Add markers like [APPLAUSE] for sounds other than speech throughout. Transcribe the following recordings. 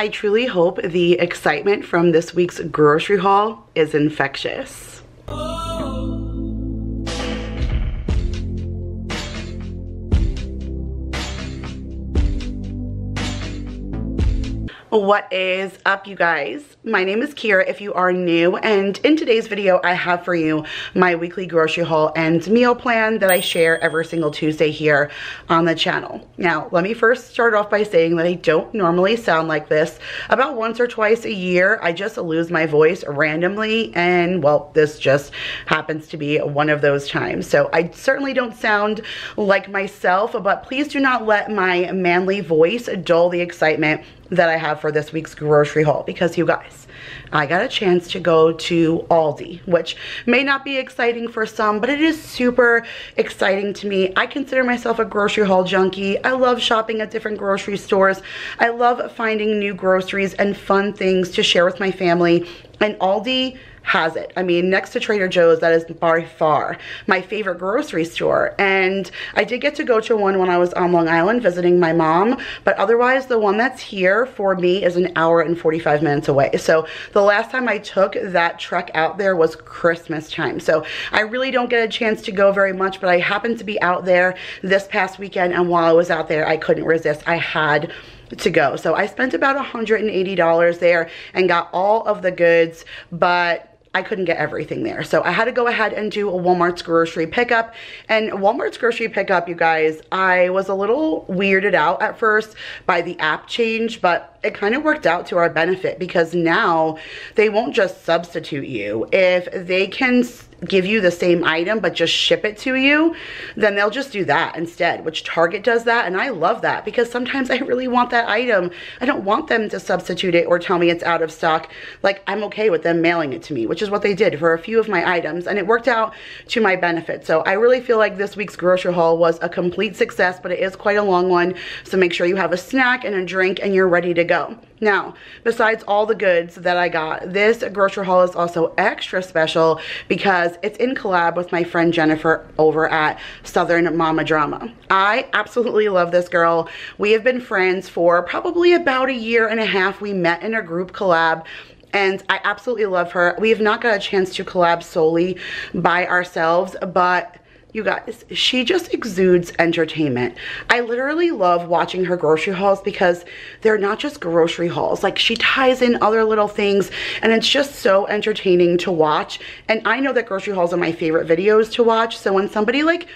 I truly hope the excitement from this week's grocery haul is infectious. What is up you guys? My name is Kira if you are new and in today's video I have for you my weekly grocery haul and meal plan that I share every single Tuesday here on the channel. Now let me first start off by saying that I don't normally sound like this. About once or twice a year I just lose my voice randomly and well this just happens to be one of those times. So I certainly don't sound like myself but please do not let my manly voice dull the excitement that I have for this week's grocery haul because you guys, I got a chance to go to Aldi, which may not be exciting for some, but it is super exciting to me. I consider myself a grocery haul junkie. I love shopping at different grocery stores. I love finding new groceries and fun things to share with my family. And Aldi has it. I mean, next to Trader Joe's, that is by far my favorite grocery store. And I did get to go to one when I was on Long Island visiting my mom, but otherwise the one that's here for me is an hour and 45 minutes away. So the last time I took that trek out there was Christmas time. So I really don't get a chance to go very much, but I happened to be out there this past weekend and while I was out there, I couldn't resist. I had to go. So I spent about $180 there and got all of the goods, but I couldn't get everything there. So I had to go ahead and do a Walmart's grocery pickup. And Walmart's grocery pickup, you guys, I was a little weirded out at first by the app change, but it kind of worked out to our benefit because now they won't just substitute you. If they can give you the same item but just ship it to you, then they'll just do that instead, which Target does that. And I love that because sometimes I really want that item. I don't want them to substitute it or tell me it's out of stock. Like I'm okay with them mailing it to me, which is what they did for a few of my items. And it worked out to my benefit. So I really feel like this week's grocery haul was a complete success, but it is quite a long one. So make sure you have a snack and a drink and you're ready to go. Now, besides all the goods that I got, this grocery haul is also extra special because it's in collab with my friend Jennifer over at Southern Mama Drama. I absolutely love this girl. We have been friends for probably about a year and a half. We met in a group collab and I absolutely love her. We have not got a chance to collab solely by ourselves, but you guys, she just exudes entertainment. I literally love watching her grocery hauls because they're not just grocery hauls. Like she ties in other little things and it's just so entertaining to watch. And I know that grocery hauls are my favorite videos to watch. So when somebody like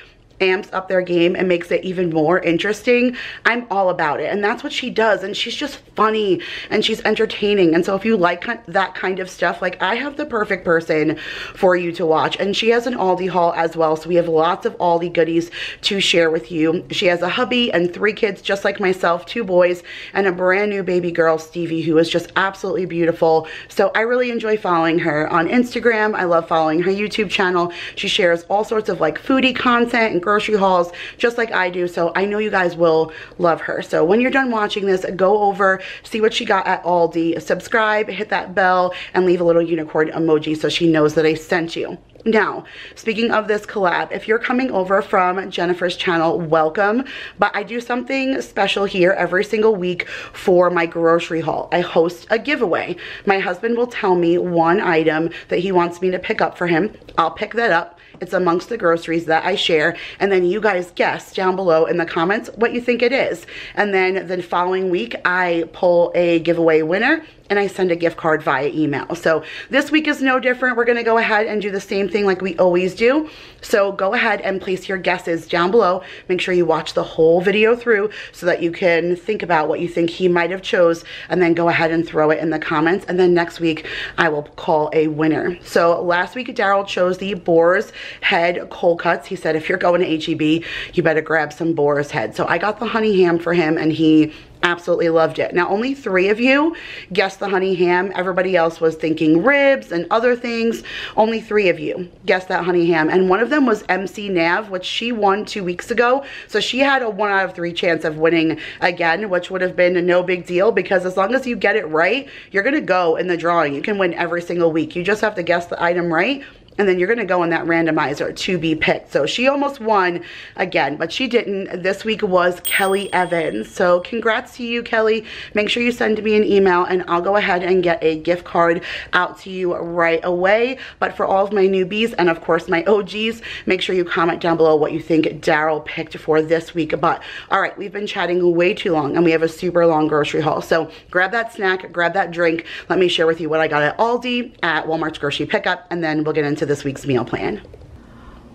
amps up their game and makes it even more interesting, I'm all about it. And that's what she does. And she's just funny and she's entertaining. And so if you like that kind of stuff, like I have the perfect person for you to watch. And she has an Aldi haul as well. So we have lots of Aldi goodies to share with you. She has a hubby and three kids just like myself, two boys and a brand new baby girl, Stevie, who is just absolutely beautiful. So I really enjoy following her on Instagram. I love following her YouTube channel. She shares all sorts of like foodie content and grocery hauls just like I do. So I know you guys will love her. So when you're done watching this, go over, see what she got at Aldi, subscribe, hit that bell, and leave a little unicorn emoji so she knows that I sent you. Now, speaking of this collab, if you're coming over from Jennifer's channel, welcome. But I do something special here every single week for my grocery haul. I host a giveaway. My husband will tell me one item that he wants me to pick up for him. I'll pick that up it's amongst the groceries that I share. And then you guys guess down below in the comments what you think it is. And then the following week, I pull a giveaway winner and I send a gift card via email. So this week is no different. We're gonna go ahead and do the same thing like we always do. So go ahead and place your guesses down below. Make sure you watch the whole video through so that you can think about what you think he might have chose and then go ahead and throw it in the comments. And then next week, I will call a winner. So last week, Daryl chose the Boar's Head cold cuts. He said, if you're going to HEB, you better grab some Boar's Head. So I got the honey ham for him and he absolutely loved it. Now, only three of you guessed the honey ham. Everybody else was thinking ribs and other things. Only three of you guessed that honey ham. And one of them was MC Nav, which she won two weeks ago. So she had a one out of three chance of winning again, which would have been no big deal because as long as you get it right, you're going to go in the drawing. You can win every single week. You just have to guess the item right and then you're gonna go in that randomizer to be picked. So she almost won again, but she didn't. This week was Kelly Evans. So congrats to you, Kelly. Make sure you send me an email and I'll go ahead and get a gift card out to you right away. But for all of my newbies and of course my OGs, make sure you comment down below what you think Daryl picked for this week. But all right, we've been chatting way too long and we have a super long grocery haul. So grab that snack, grab that drink. Let me share with you what I got at Aldi, at Walmart's grocery pickup, and then we'll get into this week's meal plan.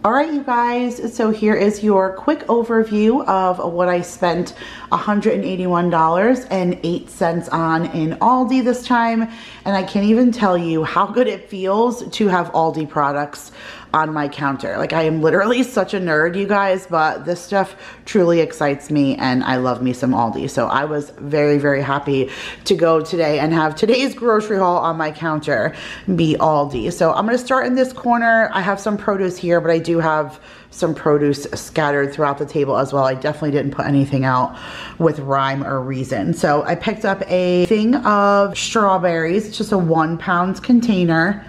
All right, you guys, so here is your quick overview of what I spent $181.08 on in Aldi this time. And I can't even tell you how good it feels to have Aldi products on my counter. Like I am literally [LAUGHS] such a nerd, you guys, but this stuff truly excites me and I love me some Aldi. So I was very, very happy to go today and have today's grocery haul on my counter be Aldi. So I'm gonna start in this corner. I have some produce here, but I do have some produce scattered throughout the table as well. I definitely didn't put anything out with rhyme or reason. So I picked up a thing of strawberries. It's just a one pound container.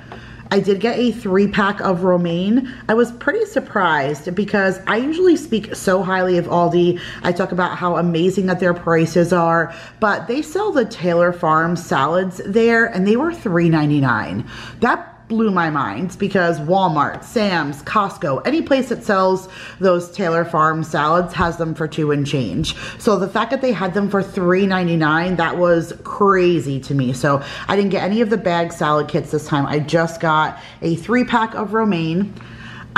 I did get a three pack of romaine. I was pretty surprised because I usually speak so highly of Aldi. I talk about how amazing that their prices are, but they sell the Taylor Farm salads there and they were $3.99. That blew my mind because Walmart, Sam's, Costco, any place that sells those Taylor Farm salads has them for two and change. So the fact that they had them for $3.99, that was crazy to me. So I didn't get any of the bag salad kits this time. I just got a three pack of romaine.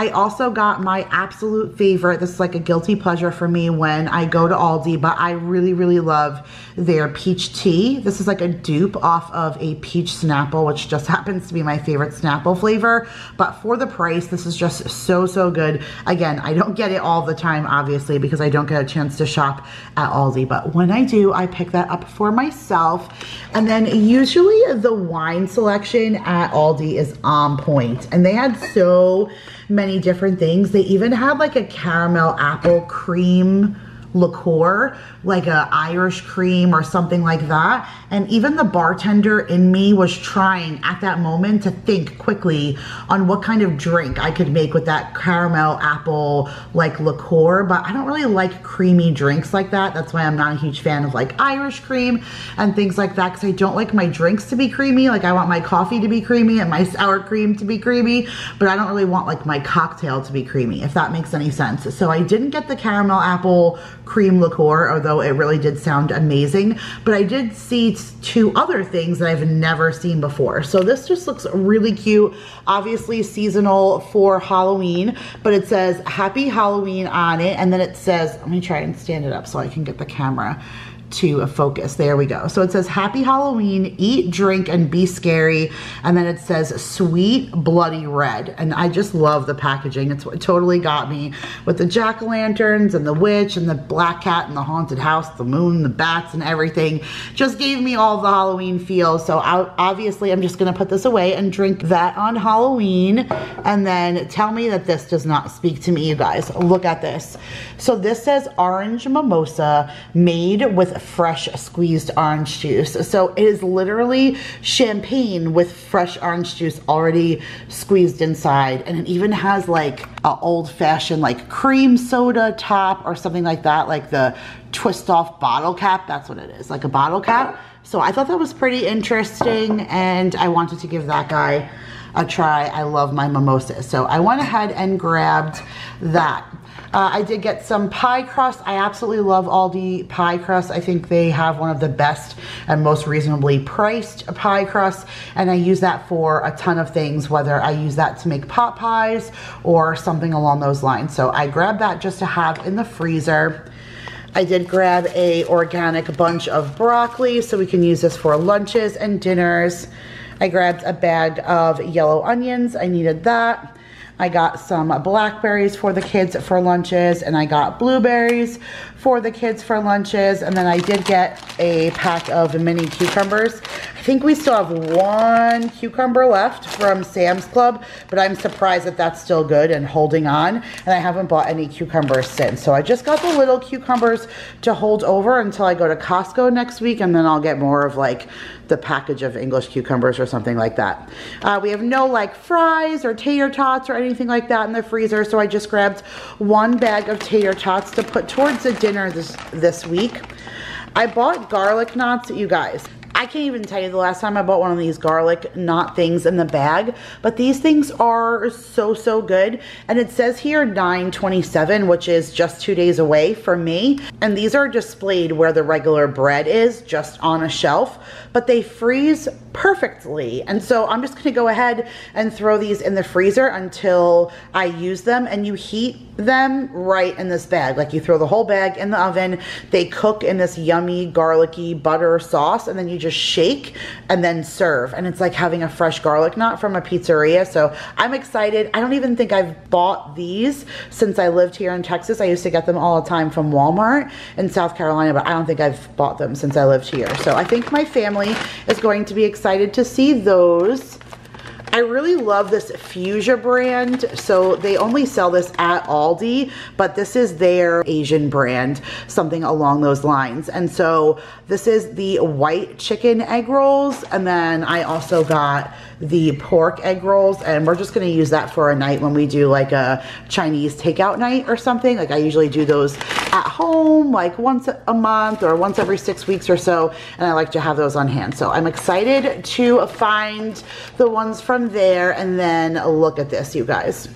I also got my absolute favorite. This is like a guilty pleasure for me when I go to Aldi, but I really, really love their peach tea. This is like a dupe off of a peach Snapple, which just [LAUGHS] happens to be my favorite Snapple flavor. But for the price, this is just so, so good. Again, I don't get it all the time, obviously, because I don't get a chance to shop at Aldi. But when I do, I pick that up for myself. And then usually the wine selection at Aldi is on point. And they had so many different things. They even had like a caramel apple cream liqueur, like a Irish cream or something like that. And even the bartender in me was trying at that moment to think quickly on what kind of drink I could make with that caramel apple like liqueur. But I don't really like creamy drinks like that. That's why I'm not a huge fan of like Irish cream and things like that because I don't like my drinks to be creamy. Like I want my coffee to be creamy and my sour cream to be creamy, but I don't really want like my cocktail to be creamy, if that makes any sense. So I didn't get the caramel apple cream liqueur, although it really did sound amazing. But I did see two other things that I've never seen before. So this just looks really cute. Obviously seasonal for Halloween, but it says Happy Halloween on it. And then it says, let me try and stand it up so I can get the camera to a focus. There we go. So it says happy Halloween, eat, drink, and be scary. And then it says sweet bloody red. And I just love the packaging. It's what totally got me with the jack-o'-lanterns and the witch and the black cat and the haunted house, the moon, the bats and everything. Just gave me all the Halloween feel. So I, obviously I'm just gonna put this away and drink that on Halloween. And then tell me that this does not speak to me, you guys. Look at this. So this says orange mimosa made with fresh squeezed orange juice. So it is literally champagne with fresh orange juice already squeezed inside. And it even has like a old fashioned like cream soda top or something like that, like the twist off bottle cap. That's what it is, like a bottle cap. So I thought that was pretty interesting and I wanted to give that guy a try. I love my mimosas. So I went ahead and grabbed that. Uh, I did get some pie crust. I absolutely love Aldi pie crust. I think they have one of the best and most reasonably priced pie crusts. And I use that for a ton of things, whether I use that to make pot pies or something along those lines. So I grabbed that just to have in the freezer. I did grab a organic bunch of broccoli so we can use this for lunches and dinners. I grabbed a bag of yellow onions. I needed that. I got some blackberries for the kids for lunches and I got blueberries for the kids for lunches. And then I did get a pack of mini cucumbers. I think we still have one cucumber left from Sam's Club, but I'm surprised that that's still good and holding on. And I haven't bought any cucumbers since. So I just got the little cucumbers to hold over until I go to Costco next week and then I'll get more of like the package of English cucumbers or something like that. Uh, we have no like fries or tater tots or anything like that in the freezer, so I just grabbed one bag of tater tots to put towards the dinner this, this week. I bought garlic knots, you guys. I can't even tell you the last time I bought one of these garlic knot things in the bag, but these things are so, so good. And it says here 927, which is just two days away for me. And these are displayed where the regular bread is, just on a shelf, but they freeze perfectly. And so I'm just gonna go ahead and throw these in the freezer until I use them and you heat them right in this bag. Like you throw the whole bag in the oven, they cook in this yummy garlicky butter sauce and then you just shake and then serve. And it's like having a fresh garlic knot from a pizzeria. So I'm excited. I don't even think I've bought these since I lived here in Texas. I used to get them all the time from Walmart in South Carolina, but I don't think I've bought them since I lived here. So I think my family is going to be excited to see those. I really love this Fusia brand. So they only sell this at Aldi, but this is their Asian brand, something along those lines. And so this is the white chicken egg rolls. And then I also got the pork egg rolls and we're just gonna use that for a night when we do like a Chinese takeout night or something. Like I usually do those at home like once a month or once every six weeks or so and I like to have those on hand. So I'm excited to find the ones from there and then look at this you guys.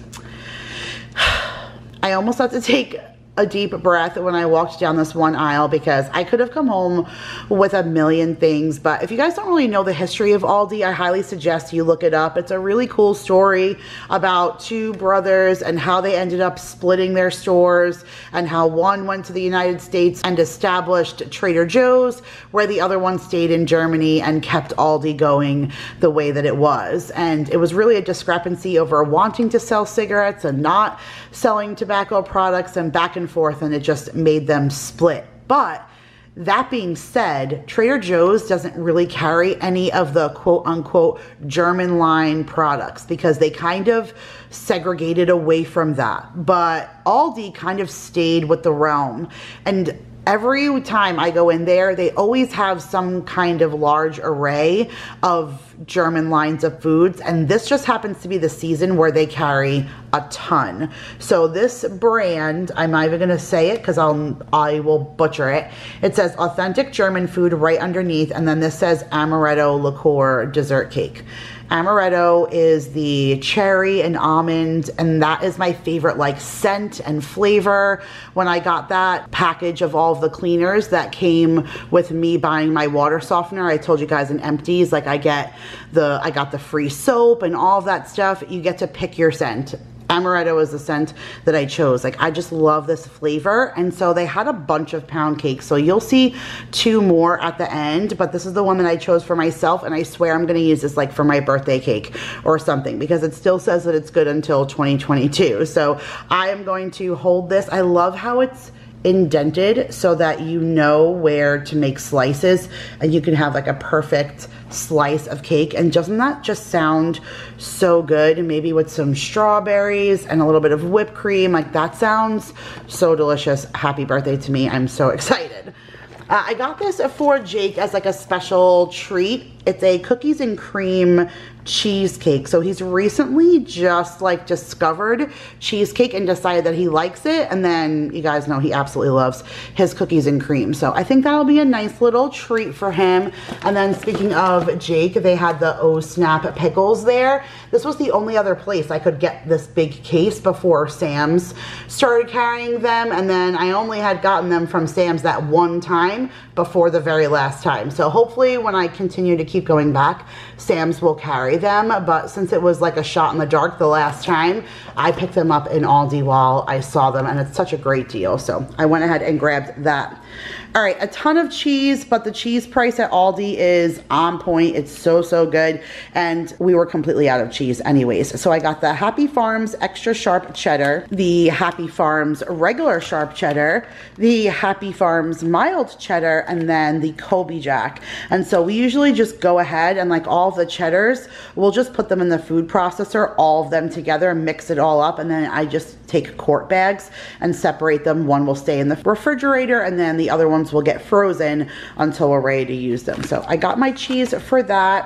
[SIGHS] I almost have to take a deep breath when I walked down this one aisle because I could have come home with a million things. But if you guys don't really know the history of Aldi, I highly suggest you look it up. It's a really cool story about two brothers and how they ended up splitting their stores and how one went to the United States and established Trader Joe's where the other one stayed in Germany and kept Aldi going the way that it was. And it was really a discrepancy over wanting to sell cigarettes and not selling tobacco products and back and and forth and it just made them split. But that being said, Trader Joe's doesn't really carry any of the quote unquote German line products because they kind of segregated away from that. But Aldi kind of stayed with the realm. And every time I go in there, they always have some kind of large array of German lines of foods. And this just happens to be the season where they carry a ton. So this brand, I'm not even gonna say it because I'll I will butcher it. It says authentic German food right underneath, and then this says amaretto liqueur dessert cake. Amaretto is the cherry and almond, and that is my favorite like scent and flavor. When I got that package of all of the cleaners that came with me buying my water softener, I told you guys in empties, like I get the, I got the free soap and all of that stuff. You get to pick your scent amaretto is the scent that I chose. Like I just love this flavor. And so they had a bunch of pound cakes. So you'll see two more at the end, but this is the one that I chose for myself. And I swear I'm going to use this like for my birthday cake or something because it still says that it's good until 2022. So I am going to hold this. I love how it's indented so that you know where to make slices and you can have like a perfect slice of cake. And doesn't that just sound so good? Maybe with some strawberries and a little bit of whipped cream. Like that sounds so delicious. Happy birthday to me. I'm so [LAUGHS] excited. Uh, I got this for Jake as like a special treat. It's a cookies and cream cheesecake. So he's recently just like discovered cheesecake and decided that he likes it. And then you guys know he absolutely loves his cookies and cream. So I think that'll be a nice little treat for him. And then speaking of Jake, they had the Oh Snap pickles there. This was the only other place I could get this big case before Sam's started carrying them. And then I only had gotten them from Sam's that one time before the very last time. So hopefully when I continue to keep going back, Sam's will carry them. But since it was like a shot in the dark the last time, I picked them up in Aldi while I saw them and it's such a great deal. So I went ahead and grabbed that. All right, a ton of cheese, but the cheese price at Aldi is on point. It's so, so good. And we were completely out of cheese anyways. So I got the Happy Farms extra sharp cheddar, the Happy Farms regular sharp cheddar, the Happy Farms mild cheddar, and then the Colby Jack. And so we usually just go ahead and like all the cheddars, we'll just put them in the food processor, all of them together, and mix it all up. And then I just take quart bags and separate them. One will stay in the refrigerator and then the other one ones will get frozen until we're ready to use them. So I got my cheese for that.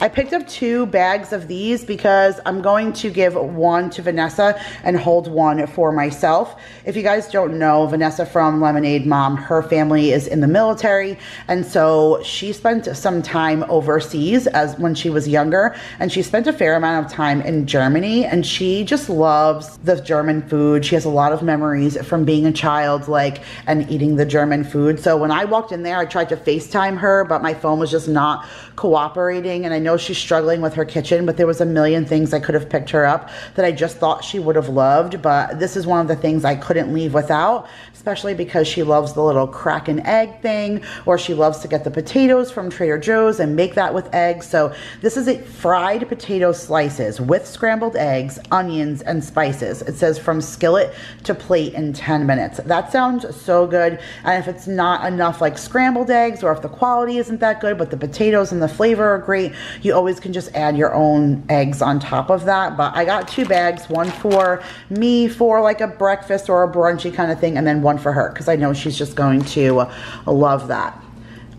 I picked up two bags of these because I'm going to give one to Vanessa and hold one for myself. If you guys don't know, Vanessa from Lemonade Mom, her family is in the military. And so she spent some time overseas as when she was younger. And she spent a fair amount of time in Germany. And she just loves the German food. She has a lot of memories from being a child, like, and eating the German food. So when I walked in there, I tried to FaceTime her, but my phone was just not cooperating. And I know she's struggling with her kitchen, but there was a million things I could have picked her up that I just thought she would have loved. But this is one of the things I couldn't leave without, especially because she loves the little crack and egg thing, or she loves to get the potatoes from Trader Joe's and make that with eggs. So this is a fried potato slices with scrambled eggs, onions, and spices. It says from skillet to plate in 10 minutes. That sounds so good. And if it's not enough like scrambled eggs, or if the quality isn't that good, but the potatoes and the flavor are great, you always can just add your own eggs on top of that. But I got two bags, one for me for like a breakfast or a brunchy kind of thing, and then one for her because I know she's just going to love that.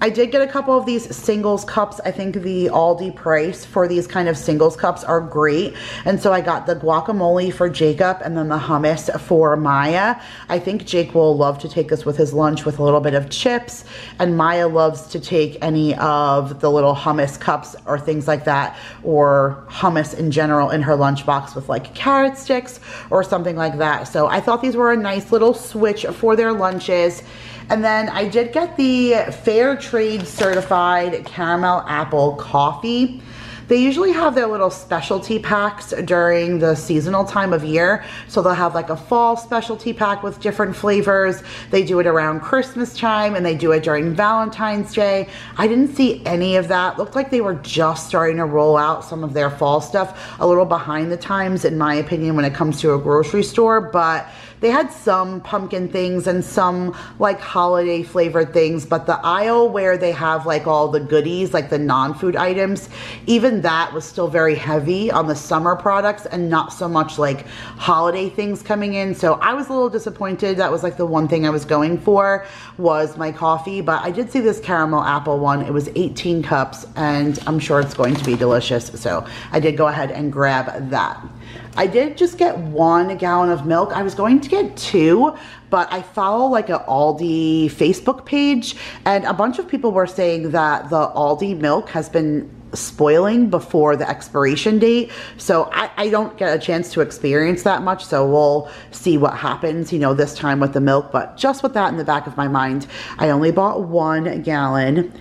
I did get a couple of these singles cups. I think the Aldi price for these kind of singles cups are great. And so I got the guacamole for Jacob and then the hummus for Maya. I think Jake will love to take this with his lunch with a little bit of chips. And Maya loves to take any of the little hummus cups or things like that or hummus in general in her lunchbox with like carrot sticks or something like that. So I thought these were a nice little switch for their lunches. And then I did get the Fair Trade certified caramel apple coffee. They usually have their little specialty packs during the seasonal time of year. So they'll have like a fall specialty pack with different flavors. They do it around Christmas time and they do it during Valentine's Day. I didn't see any of that. Looked like they were just starting to roll out some of their fall stuff a little behind the times in my opinion when it comes to a grocery store. But they had some pumpkin things and some like holiday flavored things, but the aisle where they have like all the goodies, like the non-food items, even that was still very heavy on the summer products and not so much like holiday things coming in. So I was a little disappointed. That was like the one thing I was going for was my coffee, but I did see this caramel apple one. It was 18 cups and I'm sure it's going to be delicious. So I did go ahead and grab that. I did just get one gallon of milk. I was going to get two, but I follow like an Aldi Facebook page and a bunch of people were saying that the Aldi milk has been spoiling before the expiration date. So I, I, don't get a chance to experience that much. So we'll see what happens, you know, this time with the milk. But just with that in the back of my mind, I only bought one gallon.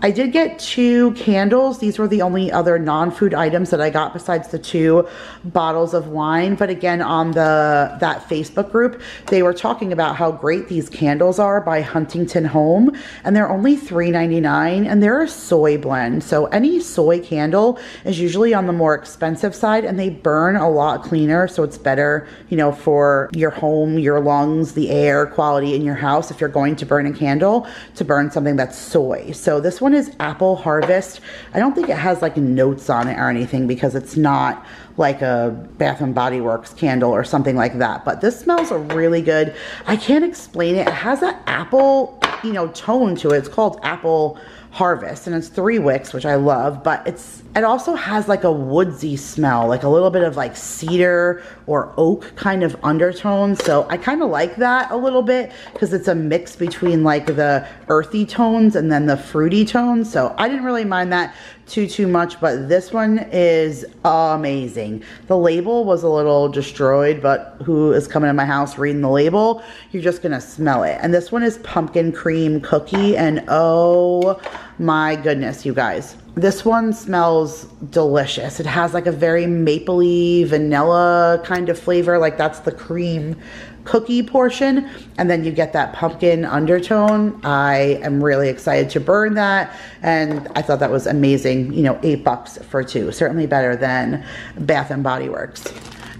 I did get two candles. These were the only other non-food items that I got besides the two bottles of wine. But again, on the that Facebook group, they were talking about how great these candles are by Huntington Home. And they're only $3.99 and they're a soy blend. So any soy candle is usually on the more expensive side and they burn a lot cleaner. So it's better, you know, for your home, your lungs, the air quality in your house if you're going to burn a candle to burn something that's soy. So this one is Apple Harvest. I don't think it has like notes on it or anything because it's not like a Bath and Body Works candle or something like that. But this smells really good. I can't explain it. It has an apple, you know, tone to it. It's called Apple Harvest and it's three wicks, which I love, but it's it also has like a woodsy smell, like a little bit of like cedar or oak kind of undertone. So I kind of like that a little bit because it's a mix between like the earthy tones and then the fruity tones. So I didn't really mind that too, too much, but this one is amazing. The label was a little destroyed, but who is coming to my house reading the label? You're just gonna smell it. And this one is pumpkin cream cookie, and oh my goodness, you guys. This one smells delicious. It has like a very mapley vanilla kind of flavor. Like that's the cream cookie portion. And then you get that pumpkin undertone. I am really excited to burn that. And I thought that was amazing. You know, eight bucks for two. Certainly better than Bath and Body Works.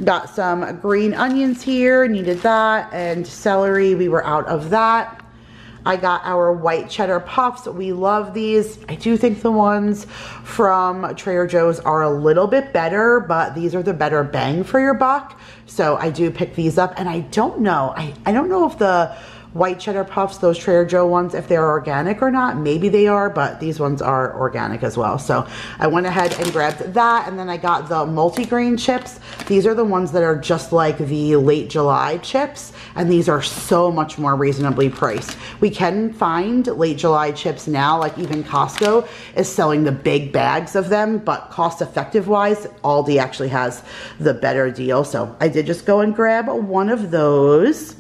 Got some green onions here, needed that. And celery, we were out of that. I got our white cheddar puffs. We love these. I do think the ones from Trader Joe's are a little bit better, but these are the better bang for your buck. So I do pick these up and I don't know. I, I don't know if the white cheddar puffs, those Trader Joe ones, if they're organic or not. Maybe they are, but these ones are organic as well. So I went ahead and grabbed that. And then I got the multi-grain chips. These are the ones that are just like the late July chips. And these are so much more reasonably priced. We can find late July chips now, like even Costco is selling the big bags of them, but cost effective wise, Aldi actually has the better deal. So I did just go and grab one of those.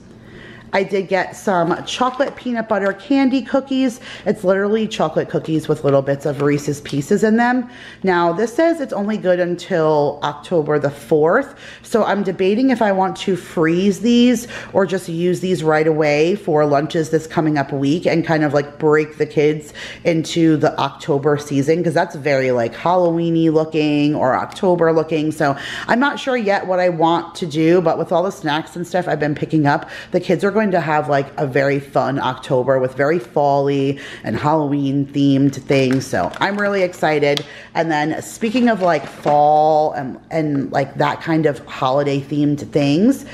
I did get some chocolate peanut butter candy cookies. It's literally chocolate cookies with little bits of Reese's Pieces in them. Now, this says it's only good until October the 4th. So I'm debating if I want to freeze these or just use these right away for lunches this coming up week and kind of like break the kids into the October season because that's very like Halloweeny looking or October looking. So I'm not sure yet what I want to do, but with all the snacks and stuff I've been picking up, the kids are going to have like a very fun October with very fall-y and Halloween themed things. So I'm really excited. And then speaking of like fall and, and like that kind of holiday themed things,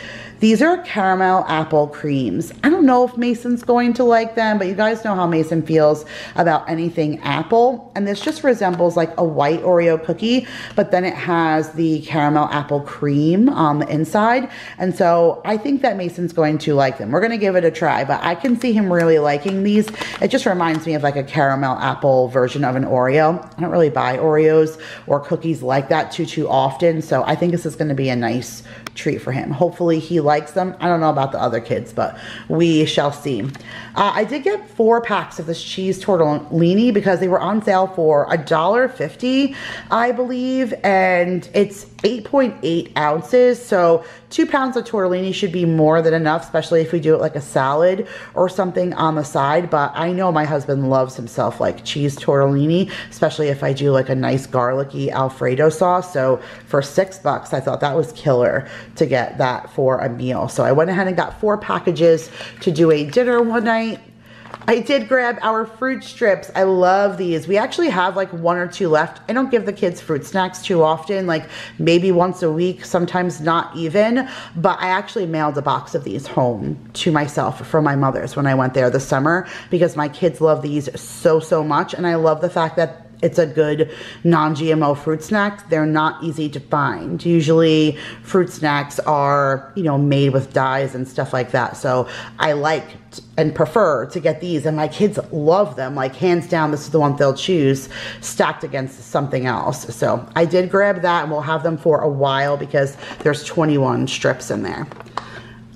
these are caramel apple creams. I don't know if Mason's going to like them, but you guys know how Mason feels about anything apple. And this just resembles like a white Oreo cookie, but then it has the caramel apple cream on the inside. And so I think that Mason's going to like them. We're going to give it a try, but I can see him really liking these. It just reminds me of like a caramel apple version of an Oreo. I don't really buy Oreos or cookies like that too, too often. So I think this is going to be a nice treat for him. Hopefully he likes them. I don't know about the other kids, but we shall see. Uh, I did get four packs of this cheese tortellini because they were on sale for a dollar fifty, I believe, and it's 8.8 ounces. So two pounds of tortellini should be more than enough, especially if we do it like a salad or something on the side. But I know my husband loves himself like cheese tortellini, especially if I do like a nice garlicky Alfredo sauce. So for six bucks, I thought that was killer to get that for a meal. So I went ahead and got four packages to do a dinner one night I did grab our fruit strips. I love these. We actually have like one or two left. I don't give the kids fruit snacks too often, like maybe once a week, sometimes not even. But I actually mailed a box of these home to myself from my mother's when I went there this summer because my kids love these so, so much. And I love the fact that it's a good non-GMO fruit snack. They're not easy to find. Usually fruit snacks are, you know, made with dyes and stuff like that. So I like and prefer to get these and my kids love them. Like hands down, this is the one they'll choose stacked against something else. So I did grab that and we'll have them for a while because there's 21 strips in there.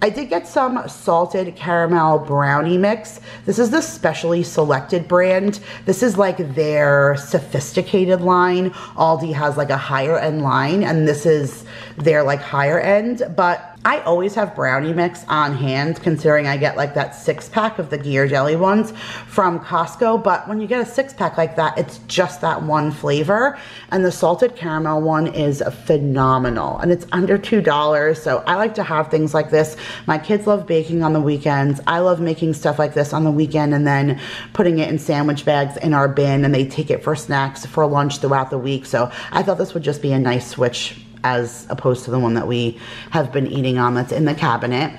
I did get some salted caramel brownie mix. This is the specially selected brand. This is like their sophisticated line. Aldi has like a higher end line and this is their like higher end, but I always have brownie mix on hand considering I get like that six pack of the Ghirardelli ones from Costco. But when you get a six pack like that, it's just that one flavor. And the salted caramel one is phenomenal and it's under $2. So I like to have things like this. My kids love baking on the weekends. I love making stuff like this on the weekend and then putting it in sandwich bags in our bin and they take it for snacks for lunch throughout the week. So I thought this would just be a nice switch as opposed to the one that we have been eating on that's in the cabinet.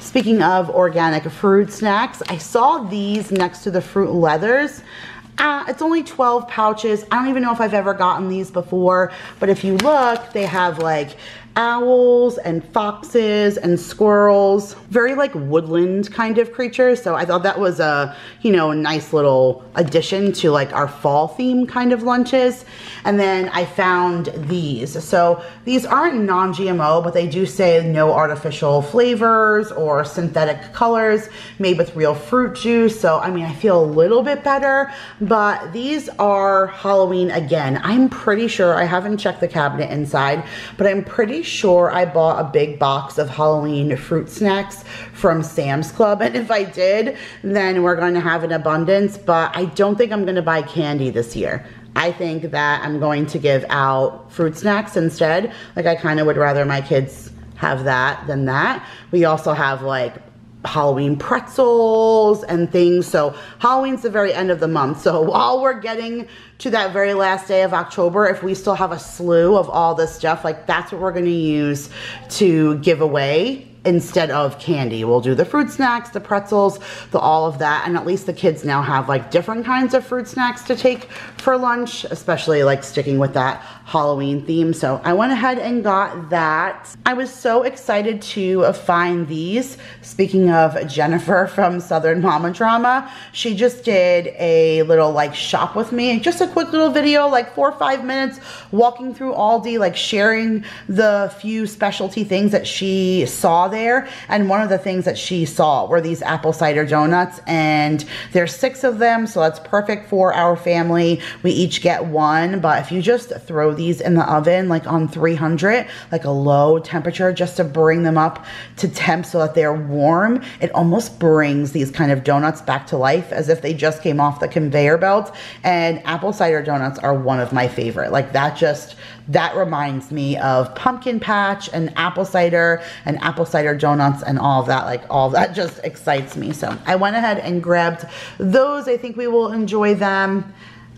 Speaking of organic fruit snacks, I saw these next to the fruit leathers. Uh, it's only 12 pouches. I don't even know if I've ever gotten these before, but if you look, they have like owls and foxes and squirrels, very like woodland kind of creatures. So I thought that was a, you know, a nice little addition to like our fall theme kind of lunches. And then I found these. So these aren't non-GMO, but they do say no artificial flavors or synthetic colors made with real fruit juice. So, I mean, I feel a little bit better, but these are Halloween again. I'm pretty sure, I haven't checked the cabinet inside, but I'm pretty sure I bought a big box of Halloween fruit snacks from Sam's Club. And if I did, then we're going to have an abundance, but I don't think I'm going to buy candy this year. I think that I'm going to give out fruit snacks instead. Like I kind of would rather my kids have that than that. We also have like Halloween pretzels and things. So Halloween's the very end of the month. So [LAUGHS] while we're getting to that very last day of October, if we still have a slew of all this stuff, like that's what we're gonna use to give away instead of candy. We'll do the fruit snacks, the pretzels, the all of that. And at least the kids now have like different kinds of fruit snacks to take for lunch, especially like sticking with that Halloween theme. So I went ahead and got that. I was so excited to find these. Speaking of Jennifer [LAUGHS] from Southern Mama Drama, she just did a little like shop with me, just a quick little video, like four or five minutes, walking through Aldi, like sharing the few specialty things that she saw there. And one of the things that she saw were these apple cider donuts and there's six of them. So that's perfect for our family. We each get one, but if you just throw these in the oven like on 300, like a low temperature just to bring them up to temp so that they're warm. It almost brings these kind of donuts back to life as if they just came off the conveyor belt. And apple cider donuts are one of my favorite. Like that just, that reminds me of pumpkin patch and apple cider and apple cider donuts and all that. Like all that just excites me. So I went ahead and grabbed those. I think we will enjoy them.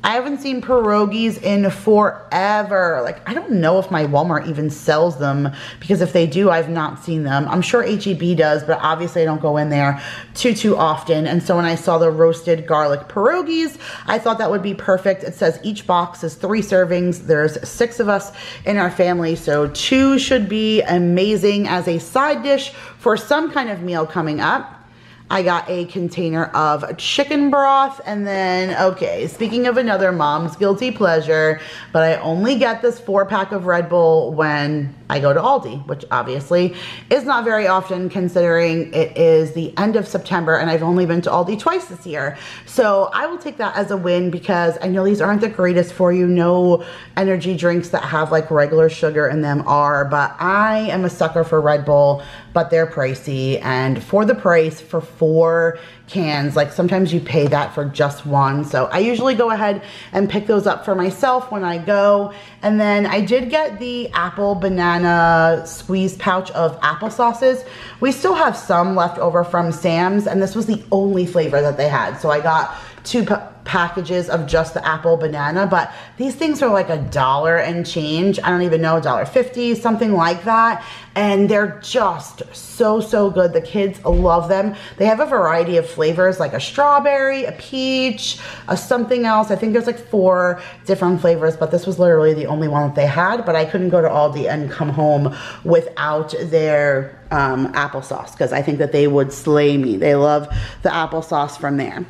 I haven't seen pierogies in forever. Like, I don't know if my Walmart even sells them because if they do, I've not seen them. I'm sure HEB does, but obviously I don't go in there too, too often. And so when I saw the roasted garlic pierogies, I thought that would be perfect. It says each box is three servings. There's six of us in our family, so two should be amazing as a side dish for some kind of meal coming up. I got a container of chicken broth and then, okay, speaking of another mom's guilty pleasure, but I only get this four pack of Red Bull when I go to Aldi, which obviously is not very often considering it is the end of September and I've only been to Aldi twice this year. So I will take that as a win because I know these aren't the greatest for you. No energy drinks that have like regular sugar in them are, but I am a sucker for Red Bull, but they're pricey. And for the price for four cans. Like sometimes you pay that for just one. So I usually go ahead and pick those up for myself when I go. And then I did get the apple banana squeeze pouch of apple sauces. We still have some left over from Sam's and this was the only flavor that they had. So I got two packages of just the apple banana, but these things are like a dollar and change. I don't even know, dollar fifty, something like that. And they're just so, so good. The kids love them. They have a variety of flavors like a strawberry, a peach, a something else. I think there's like four different flavors, but this was literally the only one that they had, but I couldn't go to Aldi and come home without their um, applesauce because I think that they would slay me. They love the applesauce from there.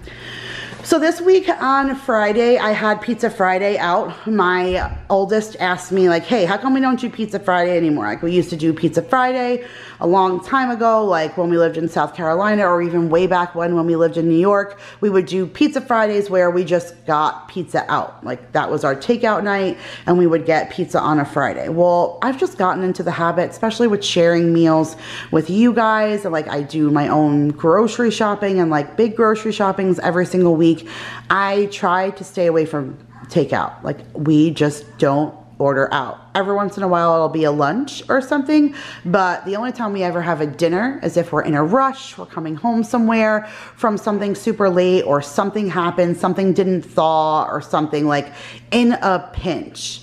So this week on Friday, I had Pizza Friday out. My oldest asked me like, hey, how come we don't do Pizza Friday anymore? Like we used to do Pizza Friday a long time ago, like when we lived in South Carolina or even way back when, when we lived in New York, we would do Pizza Fridays where we just got pizza out. Like that was our takeout night and we would get pizza on a Friday. Well, I've just gotten into the habit, especially with sharing meals with you guys. And like I do my own grocery shopping and like big grocery shoppings every single week week, I try to stay away from takeout. Like we just don't order out. Every once in a while it'll be a lunch or something, but the only time we ever have a dinner is if we're in a rush, we're coming home somewhere from something super late or something happened, something didn't thaw or something like in a pinch.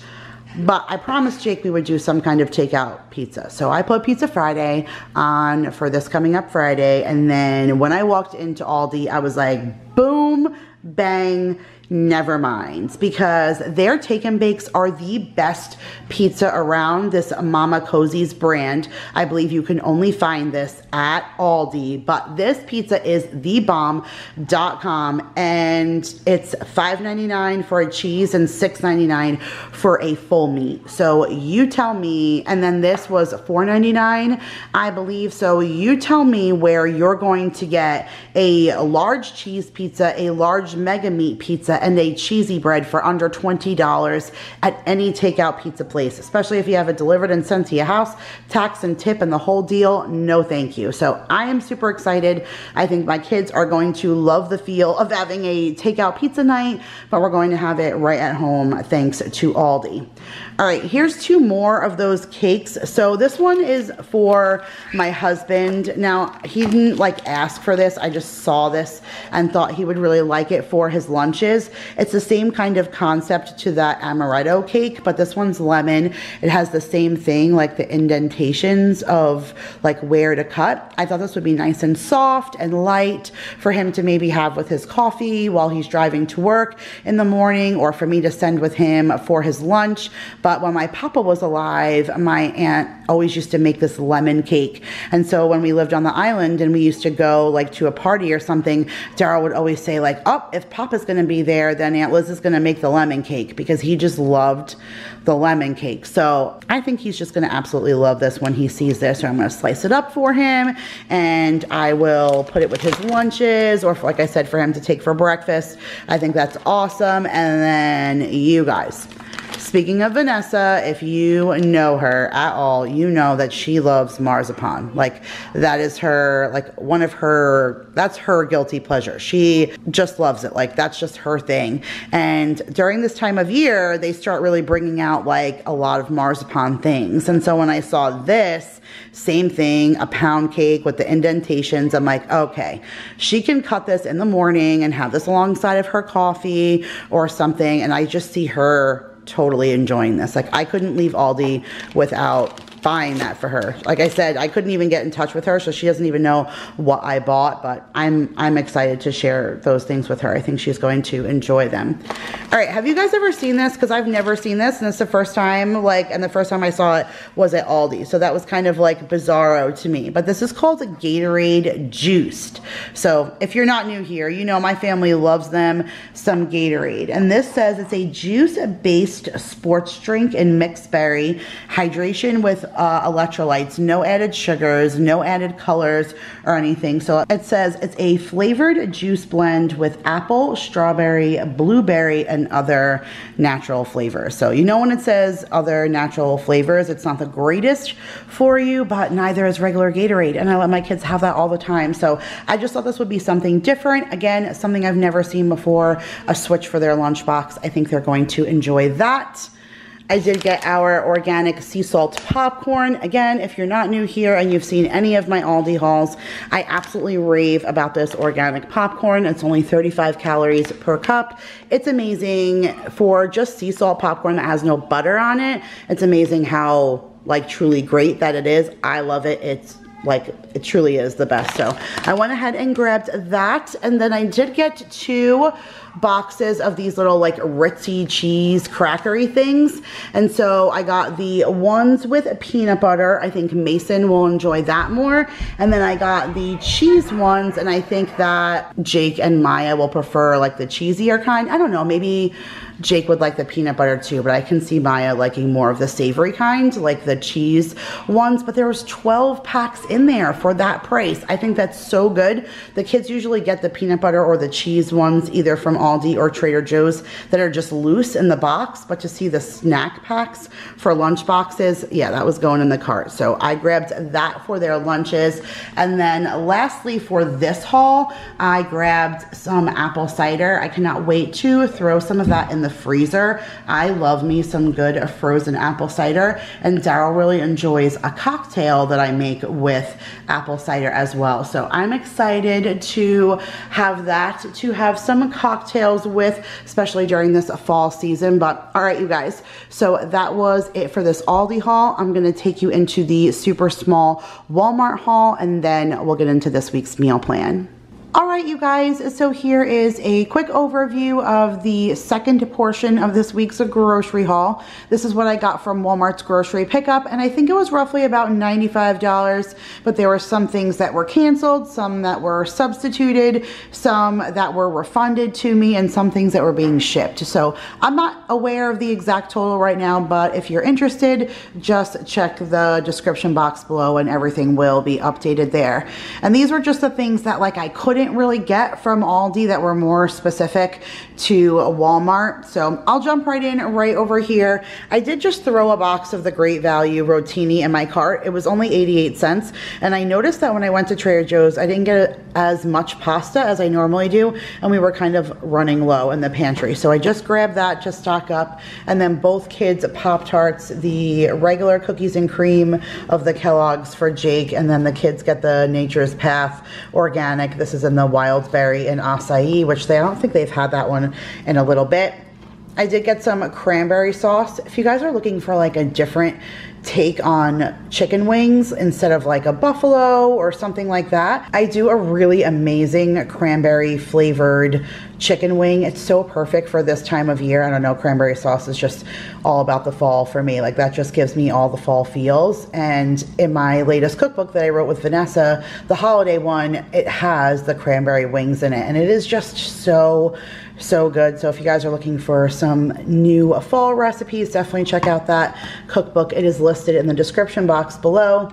But I promised Jake we would do some kind of takeout pizza. So I put Pizza Friday on for this coming up Friday. And then when I walked into Aldi, I was like, boom, bang, never mind. Because their take and bakes are the best pizza around this Mama Cozzi's brand. I believe you can only find this at aldi. But this pizza is thebomb.com and it's $5.99 for a cheese and $6.99 for a full meat. So you tell me. And then this was $4.99 i believe. So you tell me where you're going to get a large cheese pizza a large mega meat pizza and a cheesy bread for under $20 at any takeout pizza place, especially if you have it delivered and sent to your house, tax and tip and the whole deal, no thank you. So I am super excited. I think my kids are going to love the feel of having a takeout pizza night, but we're going to have it right at home thanks to Aldi. All right, here's two more of those cakes. So this one is for my husband. Now, he didn't like ask for this. I just saw this and thought he would really like it for his lunches. It's the same kind of concept to that amaretto cake, but this one's lemon. It has the same thing, like the indentations of like where to cut. I thought this would be nice and soft and light for him to maybe have with his coffee while he's driving to work in the morning or for me to send with him for his lunch but when my papa was alive, my aunt always used to make this lemon cake. And so when we lived on the island and we used to go like to a party or something, Daryl would always say like, oh, if papa's going to be there, then Aunt Liz is to make the lemon cake because he just loved the lemon cake. So I think he's just to absolutely love this when he sees this. So I'm to slice it up for him and I will put it with his lunches or like I said, for him to take for breakfast. I think that's awesome. And then you guys. Speaking of Vanessa, if you know her at all, you know that she loves marzipan. Like that is her, like one of her, that's her guilty pleasure. She just loves it. Like that's just her thing. And during this time of year, they start really bringing out like a lot of marzipan things. And so when I saw this, same thing, a pound cake with the indentations. I'm like, okay, she can cut this in the morning and have this alongside of her coffee or something. And I just see her totally enjoying this. Like I couldn't leave Aldi without buying that for her. Like I said, I couldn't even get in touch with her, so she doesn't even know what I bought, but I'm I'm excited to share those things with her. I think she's going to enjoy them. All right, have you guys ever seen this? Because I've never seen this, and it's the first time, like, and the first time I saw it was at Aldi, so that was kind of like bizarro to me. But this is called Gatorade Juiced. So if you're not new here, you know my family loves them, some Gatorade. And this says it's a juice-based sports drink and mixed berry hydration with uh, electrolytes, no added sugars, no added colors or anything. So it says it's a flavored juice blend with apple, strawberry, blueberry, and other natural flavors. So you know when it says other natural flavors, it's not the greatest for you, but neither is regular Gatorade. And I let my kids have that all the time. So I just thought this would be something different. Again, something I've never seen before, a switch for their lunchbox. I think they're going to enjoy that. I did get our organic sea salt popcorn. Again, if you're not new here and you've seen any of my Aldi hauls, I absolutely rave about this organic popcorn. It's only 35 calories per cup. It's amazing for just sea salt popcorn that has no butter on it. It's amazing how like truly great that it is. I love it. It's like it truly is the best. So I went ahead and grabbed that and then I did get two boxes of these little like ritzy cheese crackery things. And so I got the ones with peanut butter. I think Mason will enjoy that more. And then I got the cheese ones and I think that Jake and Maya will prefer like the cheesier kind. I don't know, maybe Jake would like the peanut butter too, but I can see Maya liking more of the savory kind, like the cheese ones. But there was 12 packs in there for that price. I think that's so good. The kids usually get the peanut butter or the cheese ones either from Aldi or Trader Joe's that are just loose in the box, but to see the snack packs for lunch boxes, yeah, that was going in the cart. So I grabbed that for their lunches. And then lastly for this haul, I grabbed some apple cider. I cannot wait to throw some of that in the freezer. I love me some good frozen apple cider and Daryl really enjoys a cocktail that I make with apple cider as well. So I'm excited to have that, to have some cocktails with, especially during this fall season. But all right, you guys, so that was it for this Aldi haul. I'm gonna take you into the super small Walmart haul and then we'll get into this week's meal plan. All right, you guys, so here is a quick overview of the second portion of this week's grocery haul. This is what I got from Walmart's grocery pickup, and I think it was roughly about $95, but there were some things that were canceled, some that were substituted, some that were refunded to me, and some things that were being shipped. So I'm not aware of the exact total right now, but if you're interested, just check the description box below and everything will be updated there. And these were just the things that like I couldn't didn't really get from Aldi that were more specific to Walmart. So I'll jump right in right over here. I did just throw a box of the Great Value Rotini in my cart. It was only 88 cents. And I noticed that when I went to Trader Joe's, I didn't get as much pasta as I normally do. And we were kind of running low in the pantry. So I just grabbed that to stock up. And then both kids Pop-Tarts, the regular cookies and cream of the Kellogg's for Jake. And then the kids get the Nature's Path organic. This is the wild berry and acai, which they I don't think they've had that one in a little bit. I did get some cranberry sauce. If you guys are looking for like a different take on chicken wings instead of like a buffalo or something like that, I do a really amazing cranberry flavored chicken wing. It's so perfect for this time of year. I don't know, cranberry sauce is just all about the fall for me. Like that just gives me all the fall feels. And in my latest cookbook that I wrote with Vanessa, the holiday one, it has the cranberry wings in it. And it is just so so good. So if you guys are looking for some new fall recipes, definitely check out that cookbook. It is listed in the description box below.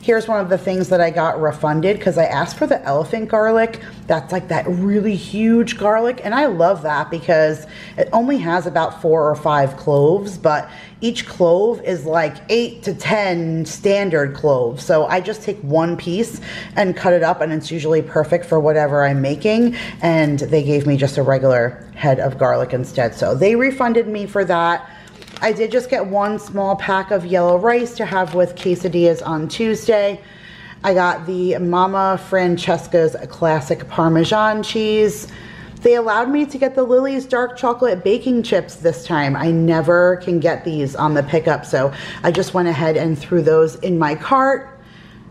Here's one of the things that I got refunded because I asked for the elephant garlic. That's like that really huge garlic. And I love that because it only has about four or five cloves, but each clove is like eight to 10 standard cloves. So I just take one piece and cut it up and it's usually perfect for whatever I'm making. And they gave me just a regular head of garlic instead. So they refunded me for that. I did just get one small pack of yellow rice to have with quesadillas on Tuesday. I got the Mama Francesca's Classic Parmesan cheese. They allowed me to get the Lily's dark chocolate baking chips this time. I never can get these on the pickup, so I just went ahead and threw those in my cart.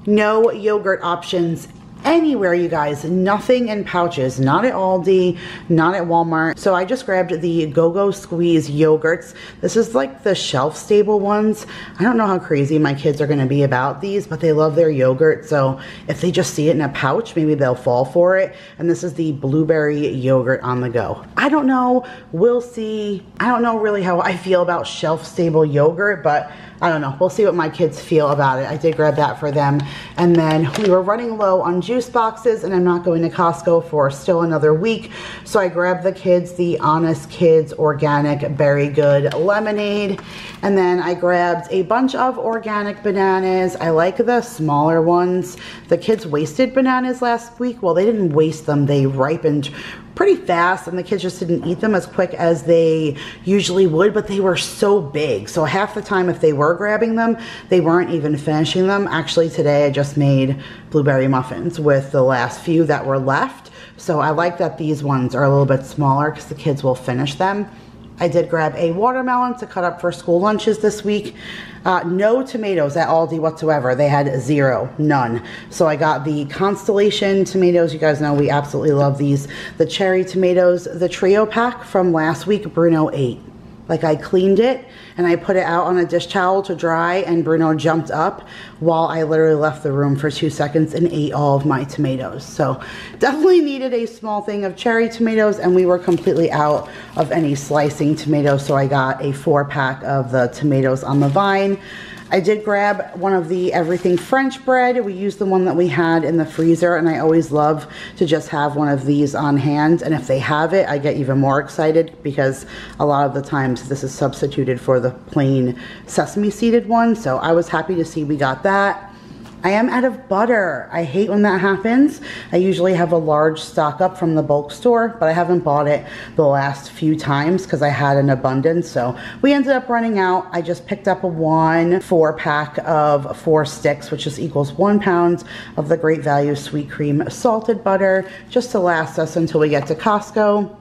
No yogurt options anywhere, you guys. Nothing in pouches. Not at Aldi, not at Walmart. So I just grabbed the Go-Go Squeeze yogurts. This is like the shelf-stable ones. I don't know how crazy my kids are going to be about these, but they love their yogurt. So if they just see it in a pouch, maybe they'll fall for it. And this is the blueberry yogurt on the go. I don't know. We'll see. I don't know really how I feel about shelf-stable yogurt, but I don't know. We'll see what my kids feel about it. I did grab that for them. And then we were running low on juice boxes and I'm not going to Costco for still another week. So I grabbed the kids the Honest Kids Organic Berry Good Lemonade. And then I grabbed a bunch of organic bananas. I like the smaller ones. The kids wasted bananas last week. Well, they didn't waste them. They ripened pretty fast and the kids just didn't eat them as quick as they usually would, but they were so big. So half the time if they were grabbing them, they weren't even finishing them. Actually today I just made blueberry muffins with the last few that were left. So I like that these ones are a little bit smaller because the kids will finish them. I did grab a watermelon to cut up for school lunches this week. Uh, no tomatoes at Aldi whatsoever. They had zero, none. So I got the Constellation tomatoes. You guys know we absolutely love these. The cherry tomatoes, the trio pack from last week, Bruno ate. Like I cleaned it and I put it out on a dish towel to dry and Bruno jumped up while I literally left the room for two seconds and ate all of my tomatoes. So definitely needed a small thing of cherry tomatoes and we were completely out of any slicing tomatoes. So I got a four pack of the tomatoes on the vine. I did grab one of the Everything French bread. We used the one that we had in the freezer and I always love to just have one of these on hand. And if they have it, I get even more excited because a lot of the times this is substituted for the plain sesame seeded one. So I was happy to see we got that. I am out of butter. I hate when that happens. I usually have a large stock up from the bulk store, but I haven't bought it the last few times because I had an abundance. So we ended up running out. I just picked up a one four pack of four sticks, which just equals one pound of the Great Value Sweet Cream Salted Butter, just to last us until we get to Costco.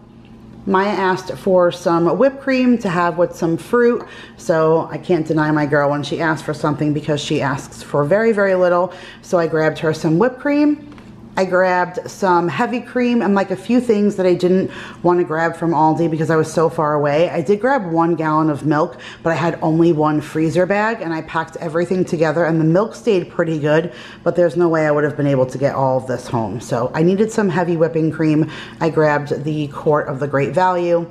Maya asked for some whipped cream to have with some fruit, so I can't deny my girl when she asks for something because she asks for very, very little. So I grabbed her some whipped cream. I grabbed some heavy cream and like a few things that I didn't want to grab from Aldi because I was so far away. I did grab one gallon of milk, but I had only one freezer bag and I packed everything together and the milk stayed pretty good, but there's no way I would have been able to get all of this home. So I needed some heavy whipping cream. I grabbed the quart of the Great Value.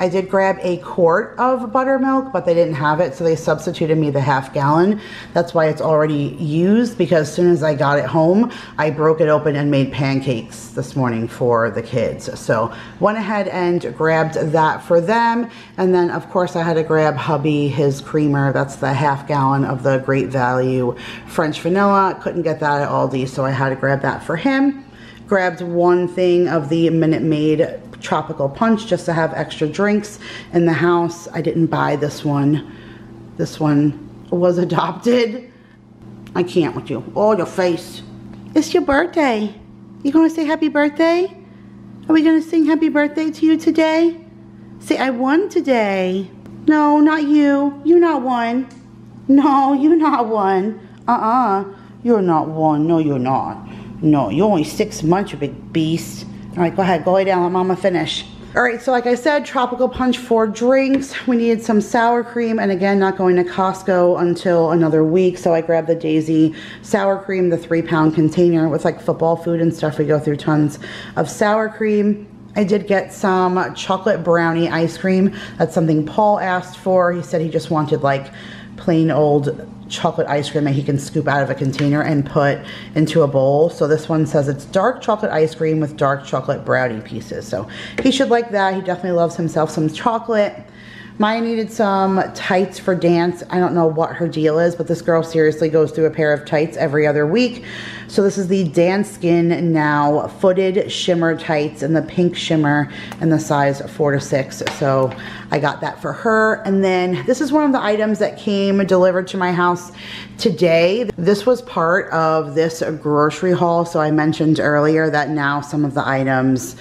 I did grab a quart of buttermilk, but they didn't have it, so they substituted me the half gallon. That's why it's already used, because as soon as I got it home, I broke it open and made pancakes this morning for the kids. So went ahead and grabbed that for them. And then, of course, I had to grab hubby his creamer. That's the half gallon of the Great Value French Vanilla. Couldn't get that at Aldi, so I had to grab that for him grabbed one thing of the Minute Maid tropical punch just to have extra drinks in the house. I didn't buy this one. This one was adopted. I can't with you. Oh, your face. It's your birthday. You gonna say happy birthday? Are we gonna sing happy birthday to you today? Say, I won today. No, not you. You not one. No, you not one. Uh-uh. You're not one. No, you're not. No, you're only six months, you big beast. All right, go ahead, go lay down, let mama finish. All right, so like I said, tropical punch for drinks. We needed some sour cream, and again, not going to Costco until another week, so I grabbed the Daisy sour cream, the three pound container with like football food and stuff. We go through tons of sour cream. I did get some chocolate brownie ice cream. That's something Paul asked for. He said he just wanted like plain old chocolate ice cream that he can scoop out of a container and put into a bowl. So this one says it's dark chocolate ice cream with dark chocolate brownie pieces. So he should like that. He definitely loves himself some chocolate. Maya needed some tights for dance. I don't know what her deal is, but this girl seriously goes through a pair of tights every other week. So this is the Danskin Now Footed Shimmer Tights in the pink shimmer and the size 4 to 6. So I got that for her. And then this is one of the items that came delivered to my house today. This was part of this grocery haul. So I mentioned earlier that now some of the items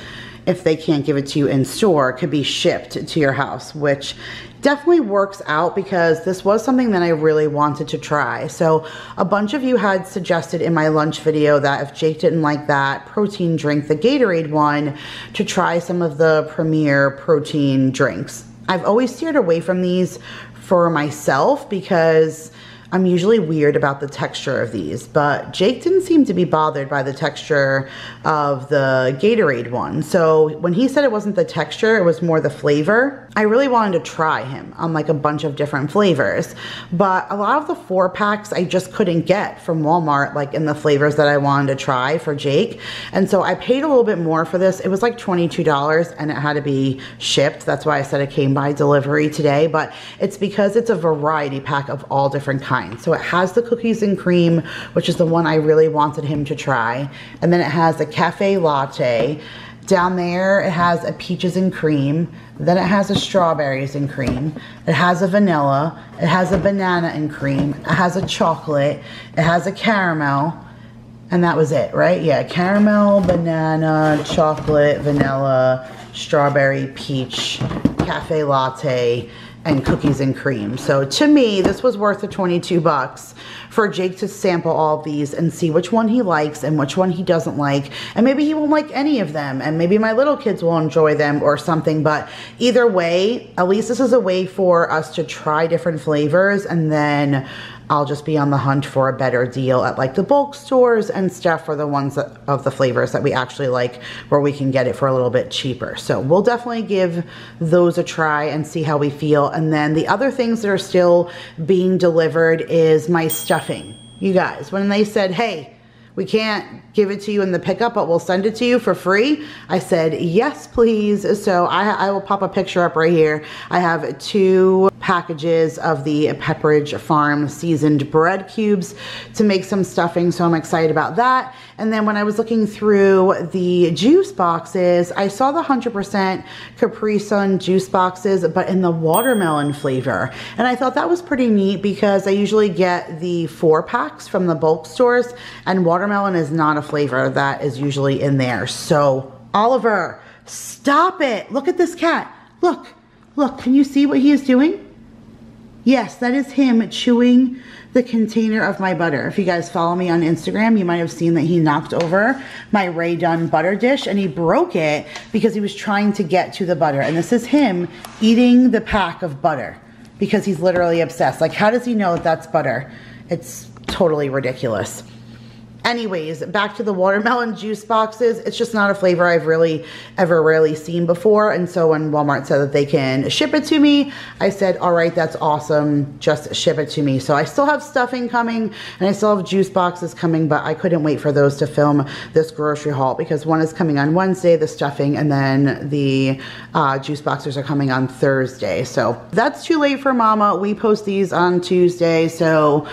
if they can't give it to you in store, could be shipped to your house, which definitely works out because this was something that I really wanted to try. So a bunch of you had suggested in my lunch video that if Jake didn't like that protein drink, the Gatorade one, to try some of the Premier protein drinks. I've always steered away from these for myself because I'm usually weird about the texture of these, but Jake didn't seem to be bothered by the texture of the Gatorade one. So when he said it wasn't the texture, it was more the flavor. I really wanted to try him on like a bunch of different flavors, but a lot of the four packs I just couldn't get from Walmart, like in the flavors that I wanted to try for Jake. And so I paid a little bit more for this. It was like $22 and it had to be shipped. That's why I said it came by delivery today, but it's because it's a variety pack of all different kinds so it has the cookies and cream, which is the one I really wanted him to try. And then it has a cafe latte. Down there, it has a peaches and cream. Then it has a strawberries and cream. It has a vanilla. It has a banana and cream. It has a chocolate. It has a caramel. And that was it, right? Yeah, caramel, banana, chocolate, vanilla, strawberry, peach, cafe latte, and cookies and cream. So to me, this was worth the 22 bucks for Jake to sample all these and see which one he likes and which one he doesn't like. And maybe he won't like any of them and maybe my little kids will enjoy them or something. But either way, at least this is a way for us to try different flavors and then I'll just be on the hunt for a better deal at like the bulk stores and stuff for the ones that, of the flavors that we actually like where we can get it for a little bit cheaper. So we'll definitely give those a try and see how we feel. And then the other things that are still being delivered is my stuffing. You guys, when they said, hey, we can't give it to you in the pickup, but we'll send it to you for free. I said, yes, please. So I, I will pop a picture up right here. I have two packages of the Pepperidge Farm seasoned bread cubes to make some stuffing. So I'm excited about that. And then when I was looking through the juice boxes, I saw the 100% Capri Sun juice boxes, but in the watermelon flavor. And I thought that was pretty neat because I usually get the four packs from the bulk stores and watermelon is not a flavor that is usually in there. So Oliver, stop it. Look at this cat. Look, look, can you see what he is doing? Yes, that is him chewing the container of my butter. If you guys follow me on Instagram, you might have seen that he knocked over my Rae Dunn butter dish and he broke it because he was trying to get to the butter. And this is him eating the pack of butter because he's literally obsessed. Like, how does he know that that's butter? It's totally ridiculous. Anyways, back to the watermelon juice boxes. It's just not a flavor I've really ever really seen before. And so when Walmart said that they can ship it to me, I said, all right, that's awesome. Just ship it to me. So I still have stuffing coming and I still have juice boxes coming, but I couldn't wait for those to film this grocery haul because one is coming on Wednesday, the stuffing, and then the uh, juice boxes are coming on Thursday. So that's too late for mama. We post these on Tuesday. So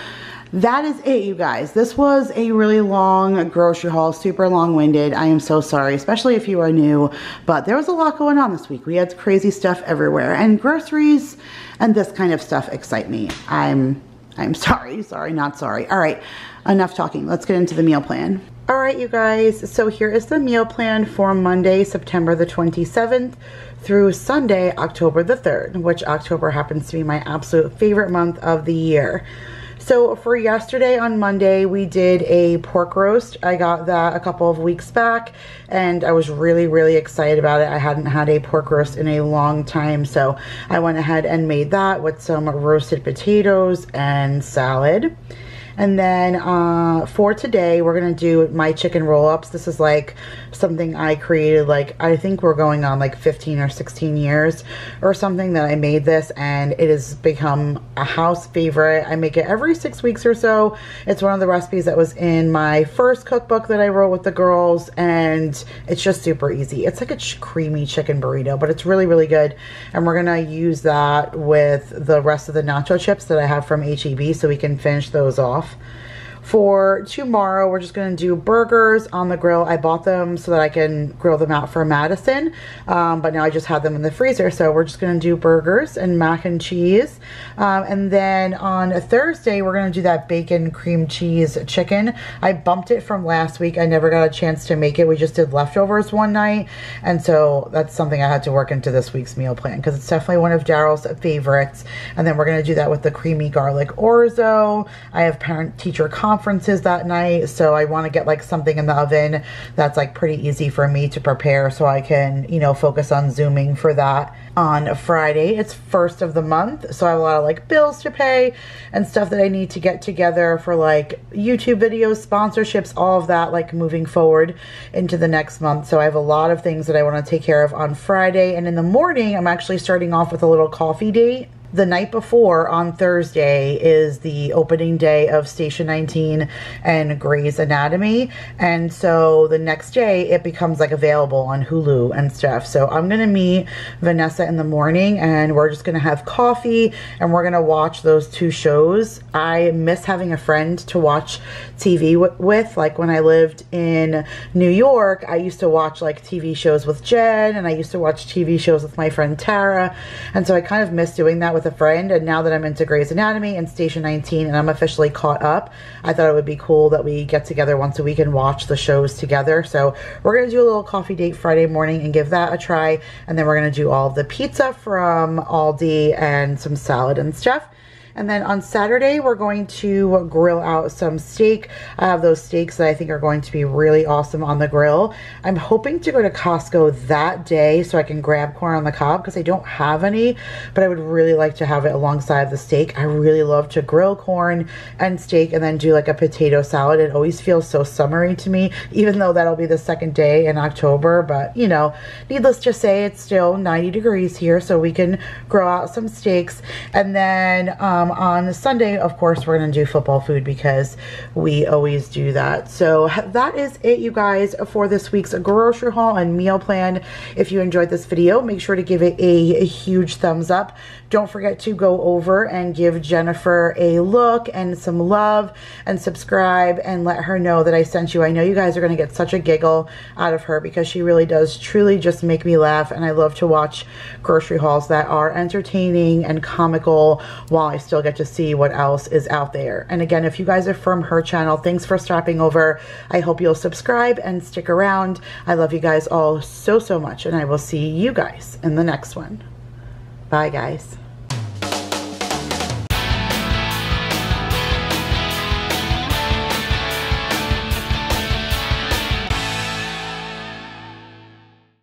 that is it, you guys. This was a really long grocery haul, super long-winded. I am so sorry, especially if you are new, but there was a lot going on this week. We had crazy stuff everywhere, and groceries and this kind of stuff excite me. I'm, I'm [LAUGHS] sorry, sorry, not sorry. All right, enough talking. Let's get into the meal plan. All right, you guys, so here is the meal plan for Monday, September the 27th through Sunday, October the 3rd, which October happens to be my absolute favorite month of the year. So for yesterday on Monday, we did a pork roast. I got that a couple of weeks back and I was really, really excited about it. I hadn't had a pork roast in a long time. So I went ahead and made that with some roasted potatoes and salad. And then uh, for today, we're going to do my chicken roll-ups. This is like something I created like, I think we're going on like 15 or 16 years or something that I made this and it has become a house favorite. I make it every six weeks or so. It's one of the recipes that was in my first cookbook that I wrote with the girls and it's just super easy. It's like a ch creamy chicken burrito, but it's really, really good. And we're going to use that with the rest of the nacho chips that I have from HEB so we can finish those off off. For tomorrow, we're just going to do burgers on the grill. I bought them so that I can grill them out for Madison, um, but now I just have them in the freezer. So we're just going to do burgers and mac and cheese. Um, and then on a Thursday, we're going to do that bacon cream cheese chicken. I bumped it from last week. I never got a chance to make it. We just did leftovers one night. And so that's something I had to work into this week's meal plan because it's definitely one of Daryl's favorites. And then we're going to do that with the creamy garlic orzo. I have parent-teacher conference conferences that night, so I want to get like something in the oven that's like pretty easy for me to prepare so I can, you know, focus on Zooming for that on Friday. It's first of the month, so I have a lot of like bills to pay and stuff that I need to get together for like YouTube videos, sponsorships, all of that like moving forward into the next month. So I have a lot of things that I want to take care of on Friday. And in the morning, I'm actually starting off with a little coffee date the night before on Thursday is the opening day of Station 19 and Grey's Anatomy. And so the next day it becomes like available on Hulu and stuff. So I'm going to meet Vanessa in the morning and we're just going to have coffee and we're going to watch those two shows. I miss having a friend to watch TV with. Like when I lived in New York, I used to watch like TV shows with Jen and I used to watch TV shows with my friend Tara. And so I kind of miss doing that with a friend and now that I'm into Grey's Anatomy and Station 19 and I'm officially caught up, I thought it would be cool that we get together once a week and watch the shows together. So we're going to do a little coffee date Friday morning and give that a try. And then we're going to do all the pizza from Aldi and some salad and stuff. And then on Saturday, we're going to grill out some steak. I have those steaks that I think are going to be really awesome on the grill. I'm hoping to go to Costco that day so I can grab corn on the cob because I don't have any, but I would really like to have it alongside the steak. I really love to grill corn and steak and then do like a potato salad. It always feels so summery to me, even though that'll be the second day in October. But, you know, needless to say, it's still 90 degrees here, so we can grill out some steaks. And then um, um, on Sunday, of course, we're going to do football food because we always do that. So that is it, you guys, for this week's grocery haul and meal plan. If you enjoyed this video, make sure to give it a, a huge thumbs up. Don't forget to go over and give Jennifer a look and some love and subscribe and let her know that I sent you. I know you guys are going to get such a giggle out of her because she really does truly just make me laugh and I love to watch grocery hauls that are entertaining and comical while I still get to see what else is out there. And again, if you guys are from her channel, thanks for stopping over. I hope you'll subscribe and stick around. I love you guys all so, so much. And I will see you guys in the next one. Bye, guys.